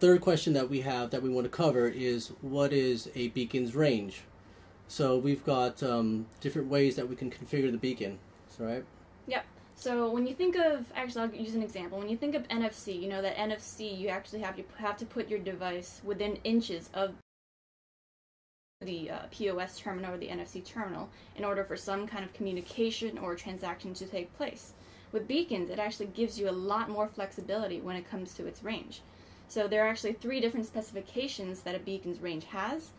third question that we have that we want to cover is what is a beacon's range? So we've got um, different ways that we can configure the beacon. So, right? Yep. So when you think of, actually, I'll use an example. When you think of NFC, you know that NFC, you actually have you have to put your device within inches of the uh, POS terminal or the NFC terminal in order for some kind of communication or transaction to take place. With beacons, it actually gives you a lot more flexibility when it comes to its range. So there are actually three different specifications that a beacon's range has.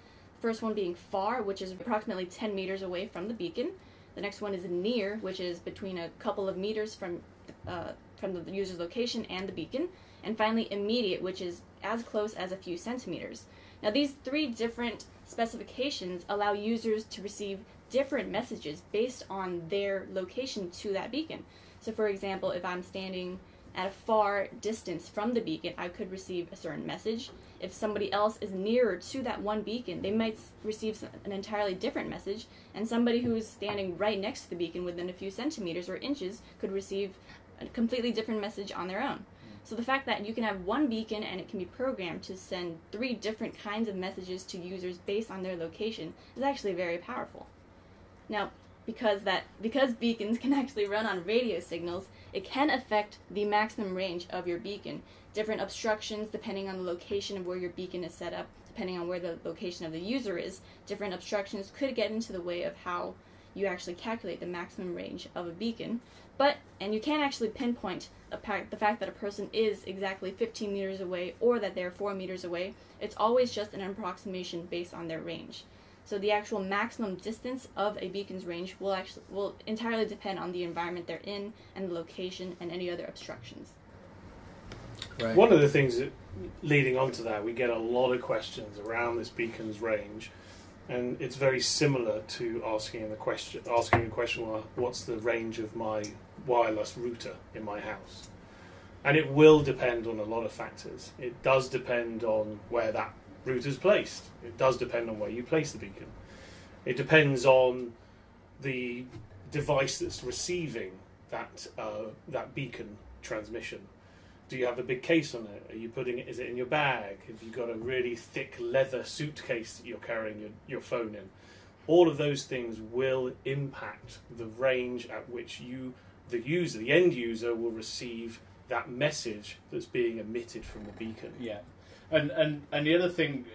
First one being far, which is approximately 10 meters away from the beacon. The next one is near, which is between a couple of meters from uh, from the user's location and the beacon. And finally, immediate, which is as close as a few centimeters. Now, these three different specifications allow users to receive different messages based on their location to that beacon. So, for example, if I'm standing at a far distance from the beacon, I could receive a certain message. If somebody else is nearer to that one beacon, they might receive an entirely different message, and somebody who is standing right next to the beacon within a few centimeters or inches could receive a completely different message on their own. Hmm. So the fact that you can have one beacon and it can be programmed to send three different kinds of messages to users based on their location is actually very powerful. Now, because that because beacons can actually run on radio signals, it can affect the maximum range of your beacon. Different obstructions depending on the location of where your beacon is set up, depending on where the location of the user is, different obstructions could get into the way of how you actually calculate the maximum range of a beacon. But and you can't actually pinpoint the fact that a person is exactly 15 meters away or that they're 4 meters away. It's always just an approximation based on their range. So the actual maximum distance of a beacon's range will actually will entirely depend on the environment they're in and the location and any other obstructions. Right. One of the things that, leading on to that, we get a lot of questions around this beacon's range, and it's very similar to asking the question asking the question, well, what's the range of my wireless router in my house? And it will depend on a lot of factors. It does depend on where that router's placed. It does depend on where you place the beacon. It depends on the device that's receiving that uh, that beacon transmission. Do you have a big case on it? Are you putting it? Is it in your bag? Have you got a really thick leather suitcase that you're carrying your, your phone in? All of those things will impact the range at which you, the user, the end user, will receive that message that's being emitted from the beacon. Yeah. And and and the other thing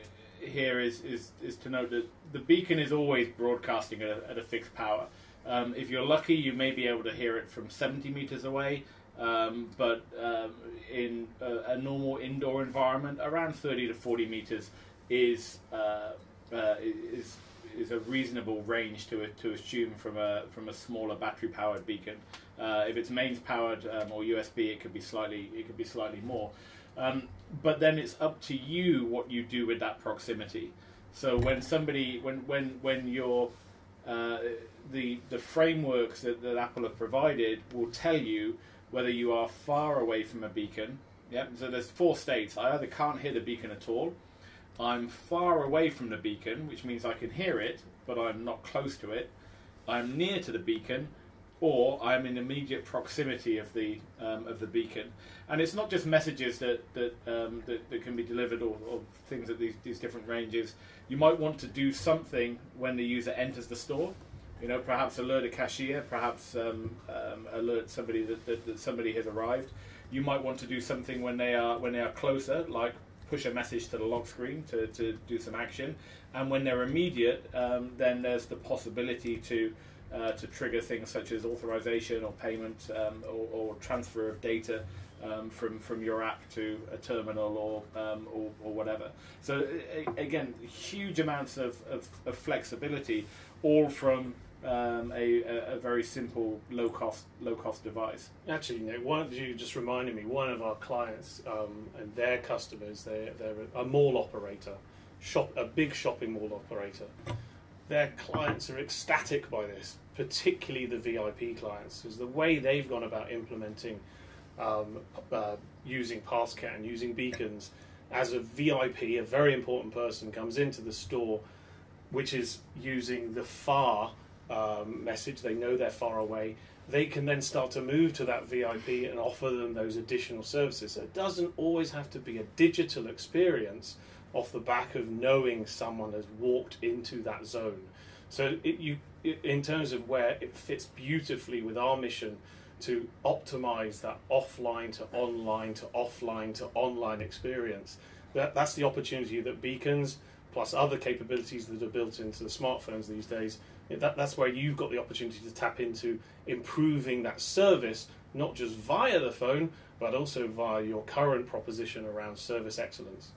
here is is is to note that the beacon is always broadcasting at a, at a fixed power. Um, if you're lucky, you may be able to hear it from 70 meters away. Um, but um, in a, a, normal indoor environment, around 30 to 40 meters is uh, uh, is is a reasonable range to to assume from a from a smaller battery powered beacon. Uh, if it's mains powered um, or USB, it could be slightly it could be slightly more. Um, but then it's up to you what you do with that proximity. So when somebody, when when when you're uh, the the frameworks that, that Apple have provided will tell you whether you are far away from a beacon. Yeah. So there's four states. I either can't hear the beacon at all. I'm far away from the beacon, which means I can hear it, but I'm not close to it. I'm near to the beacon, or I'm in immediate proximity of the um, of the beacon. And it's not just messages that that um, that, that, can be delivered or, or, things at these, these different ranges. You might want to do something when the user enters the store. You know, perhaps alert a cashier, perhaps um, um alert somebody that, that, that somebody has arrived. You might want to do something when they are when they are closer, like push a message to the lock screen to, to do some action. And when they're immediate, um, then there's the possibility to uh, to trigger things such as authorization or payment um, or, or, transfer of data um, from from your app to a terminal or um, or, or, whatever. So again, huge amounts of, of, of flexibility, all from um, a, a, very simple low cost low cost device. Actually, Nick, one you just reminded me. One of our clients um, and their customers, they they're a mall operator, shop a big shopping mall operator their clients are ecstatic by this, particularly the VIP clients, because the way they've gone about implementing um, uh, using PassKit and using beacons as a VIP, a very important person comes into the store, which is using the far um, message. They know they're far away, they can then start to move to that VIP and offer them those additional services. So it doesn't always have to be a digital experience off the back of knowing someone has walked into that zone. So it, you, in terms of where it fits beautifully with our mission to optimize that offline to online to offline to online experience. That, that's the opportunity that beacons plus other capabilities that are built into the smartphones these days. That, that's where you've got the opportunity to tap into improving that service, not just via the phone, but also via your current proposition around service excellence.